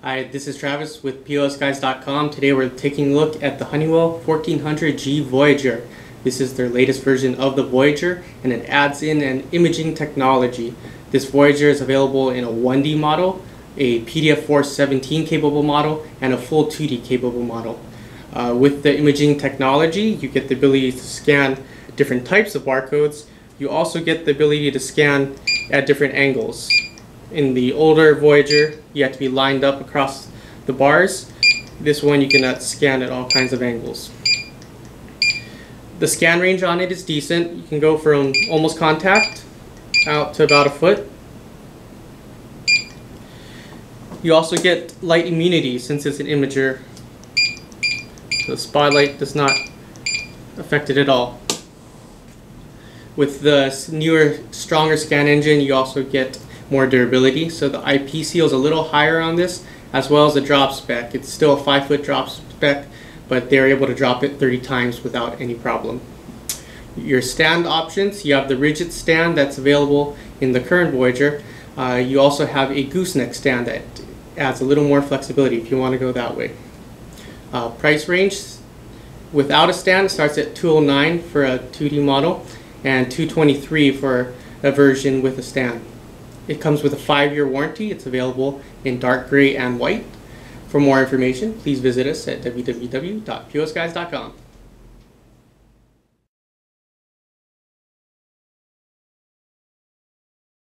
Hi, this is Travis with POSguys.com. Today we're taking a look at the Honeywell 1400G Voyager. This is their latest version of the Voyager and it adds in an imaging technology. This Voyager is available in a 1D model, a PDF417 capable model, and a full 2D capable model. Uh, with the imaging technology, you get the ability to scan different types of barcodes. You also get the ability to scan at different angles. In the older Voyager, you have to be lined up across the bars. This one you can scan at all kinds of angles. The scan range on it is decent. You can go from almost contact out to about a foot. You also get light immunity since it's an imager. The spotlight does not affect it at all. With the newer, stronger scan engine, you also get more durability. So the IP seal is a little higher on this, as well as the drop spec. It's still a 5 foot drop spec, but they're able to drop it 30 times without any problem. Your stand options, you have the rigid stand that's available in the current Voyager. Uh, you also have a gooseneck stand that adds a little more flexibility if you want to go that way. Uh, price range without a stand starts at 209 for a 2D model and 223 for a version with a stand. It comes with a five-year warranty. It's available in dark gray and white. For more information, please visit us at www.posguys.com.